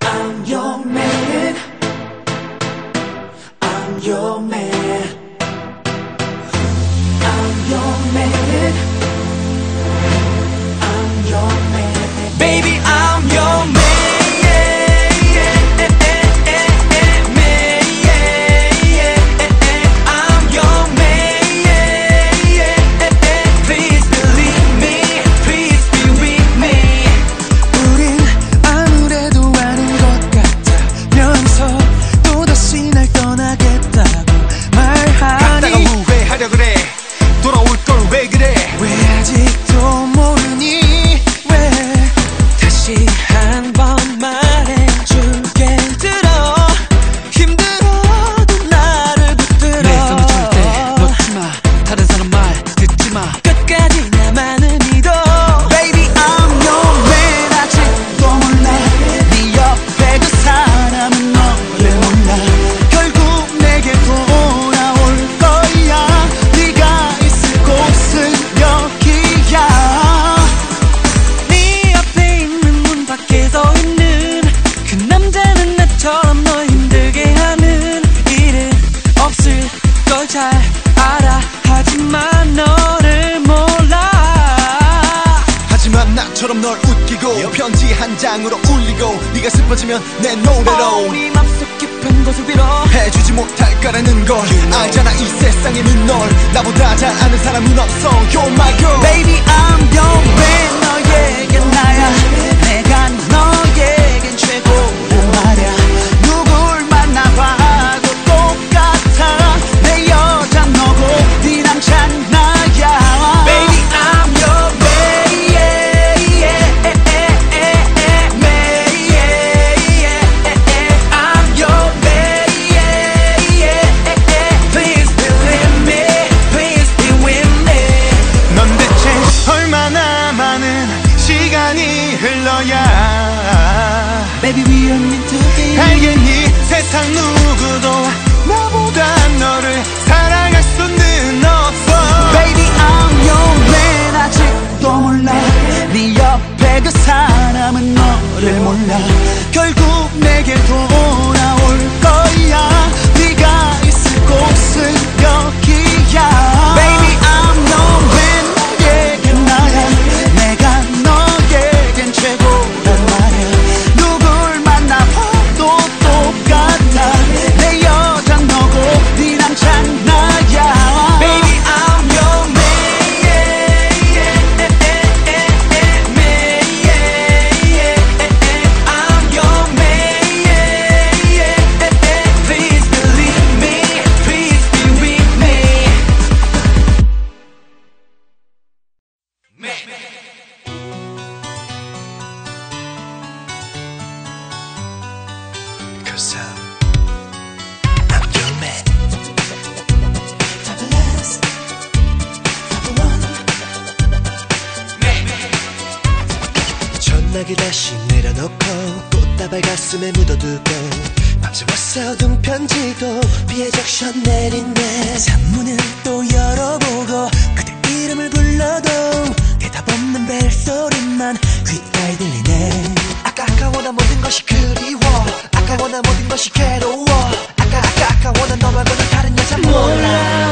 I'm your man. 내 노래로 우리 맘속 깊은 곳을 빌어 해주지 못할 거라는 걸 you know. 알잖아 이 세상에는 널 나보다 잘 아는 사람은 없어. You're my girl. Baby I'm your man. 너에게 나야. 내가 써둔 편지도 비해적셔 내린네 산문을 또 열어보고 그대 이름을 불러도 대답 없는 벨소리만 귓가에 들리네. 아까 아까보다 모든 것이 그리워. 아까보다 모든 것이 괴로워. 아까 아까 아까보다 너 말고는 다른 여자 몰라.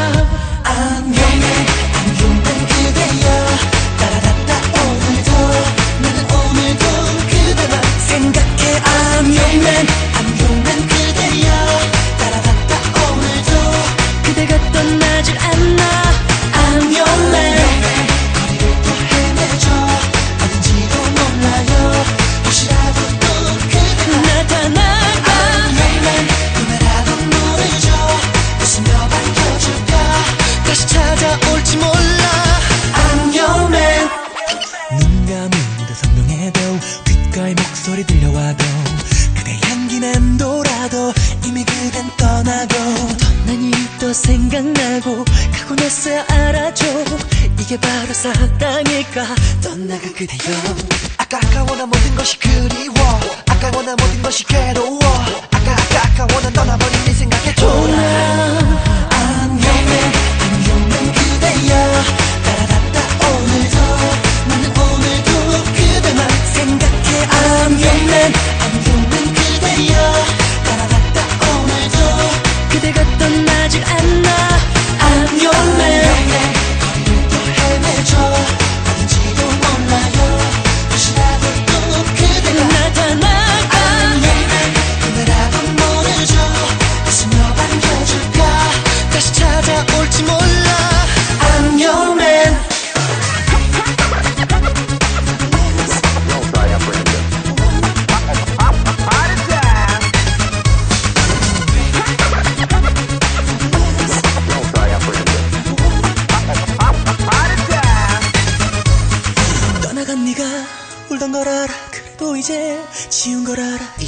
생각나고 가고 나서 알아줘. 이게 바로 사랑일까? 떠나간 그대여. 아까 아까워나 모든 것이 그리워. 아까워나 모든 것이 괴로워. 아까 아까 아까워나 떠나버린 내 생각에 돌아. I'm your man, I'm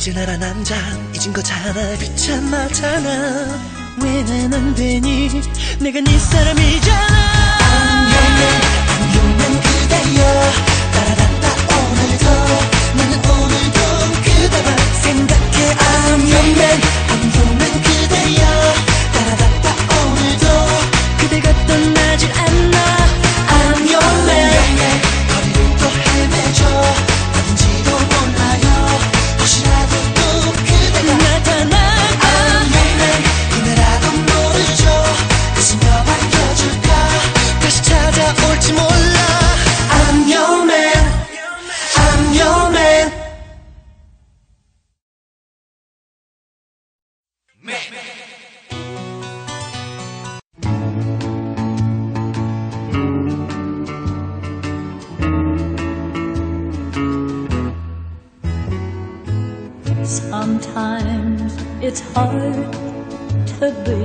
이제 나라 남자 잊은 거잖아. 귀찮아잖아. 왜 난 안 되니? 내가 네 사람이잖아. 안녕해 안녕한 그대여. 따라란다 오늘도. 나는 오늘도 그대만 생각해. I'm your man It's hard to be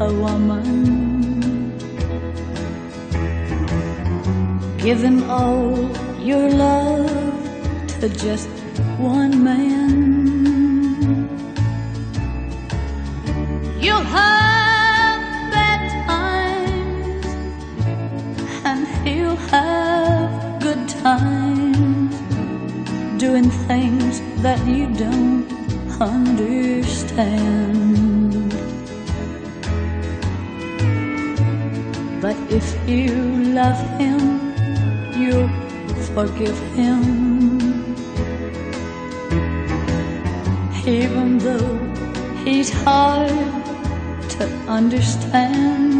a woman. Giving all your love to just one man. You'll have bad times, and he'll have good times doing things that you don't understand. But if you love him, you'll forgive him. Even though he's hard to understand.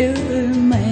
You may.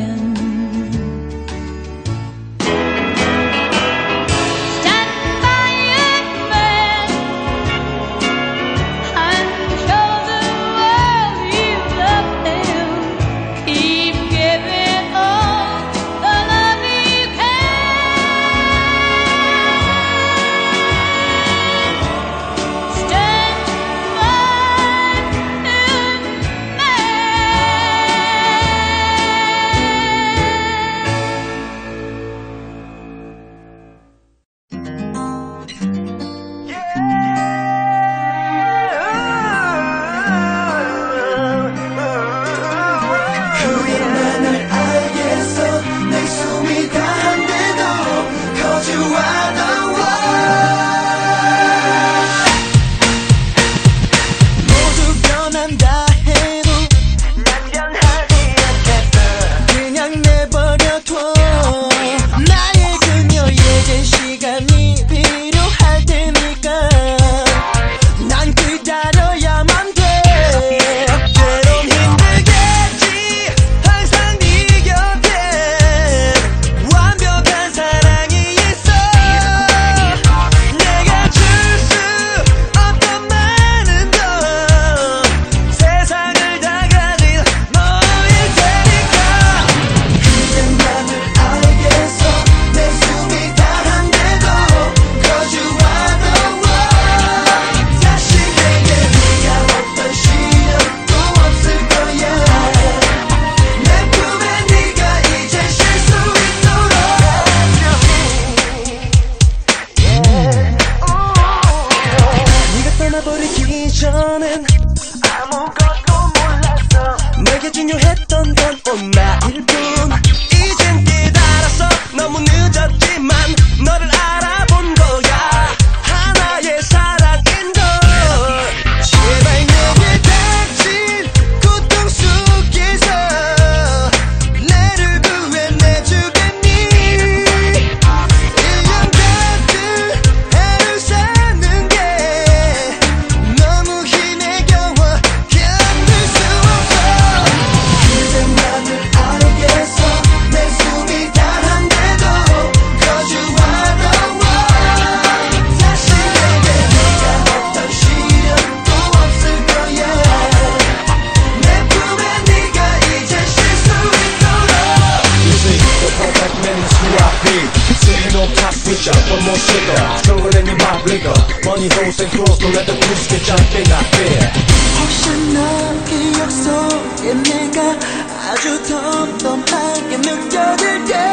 음, 이젠 깨달았어. 너무 늦었지만 너를 dips and cross Don't let the police get your thing out there 혹시 너 기억 속에 내가 아주 덤덤하게 느껴질 때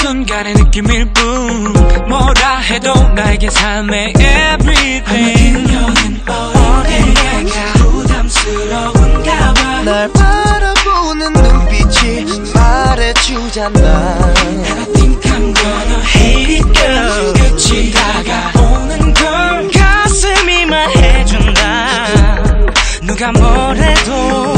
순간의 느낌일 뿐 뭐라 해도 나에게 삶의 everything 여긴 어디에가 부담스러운가 봐날 바라보는 눈빛이 말해, 주 잖아？내가 팅탄거는 헤이까？나가, 오는그 가슴이 말해준다 누가 뭐래도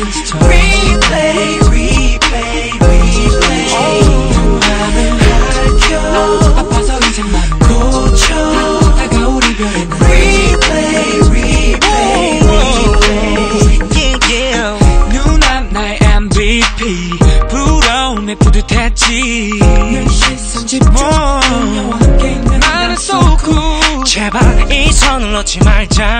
지친 지쳐 Replay replay replay 또함을 가려 아파서 이제 맘 고쳐 다가올 이별에 Replay replay replay yeah yeah 눈앞 나의 MVP 부러움에 뿌듯했지 내 시선 집중 뭐 나는 so cool 제발 이 선을 놓지 말자